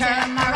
turn my